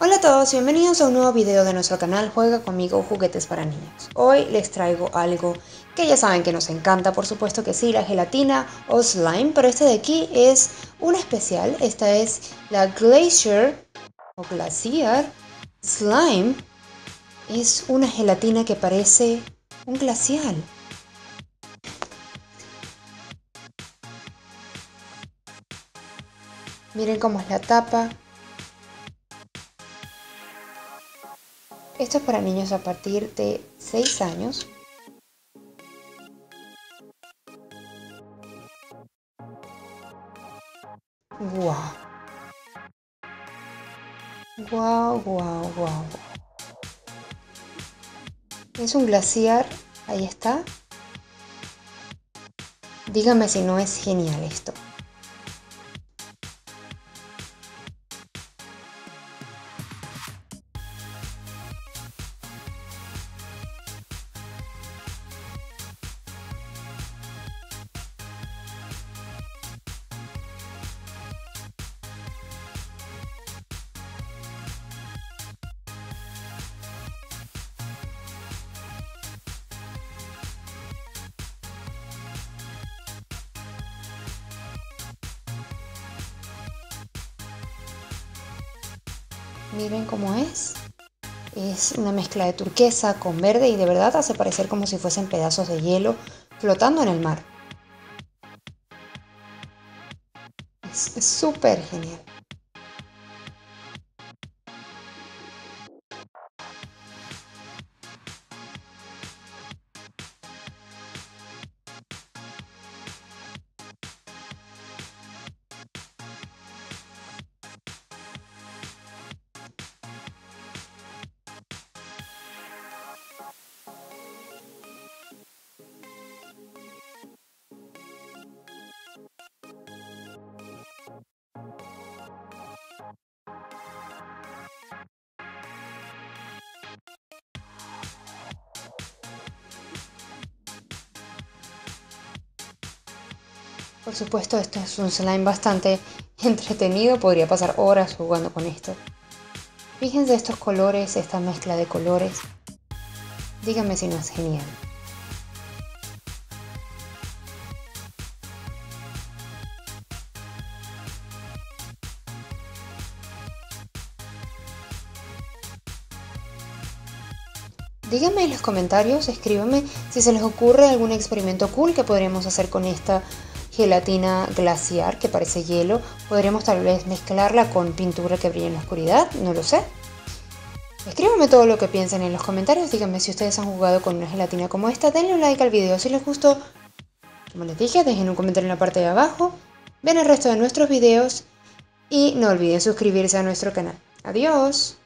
Hola a todos, bienvenidos a un nuevo video de nuestro canal Juega conmigo juguetes para niños. Hoy les traigo algo que ya saben que nos encanta, por supuesto que sí, la gelatina o slime, pero este de aquí es una especial, esta es la Glacier o Glacier Slime. Es una gelatina que parece un glacial. Miren cómo es la tapa, Esto es para niños a partir de 6 años. ¡Wow! ¡Wow, wow, wow! Es un glaciar, ahí está. Dígame si no es genial esto. Miren cómo es. Es una mezcla de turquesa con verde y de verdad hace parecer como si fuesen pedazos de hielo flotando en el mar. Es súper genial. Por supuesto, esto es un slime bastante entretenido, podría pasar horas jugando con esto. Fíjense estos colores, esta mezcla de colores. Díganme si no es genial. Díganme en los comentarios, escríbanme si se les ocurre algún experimento cool que podríamos hacer con esta gelatina glaciar que parece hielo. Podríamos tal vez mezclarla con pintura que brilla en la oscuridad, no lo sé. Escríbanme todo lo que piensen en los comentarios, díganme si ustedes han jugado con una gelatina como esta, denle un like al video si les gustó. Como les dije, dejen un comentario en la parte de abajo, ven el resto de nuestros videos y no olviden suscribirse a nuestro canal. Adiós.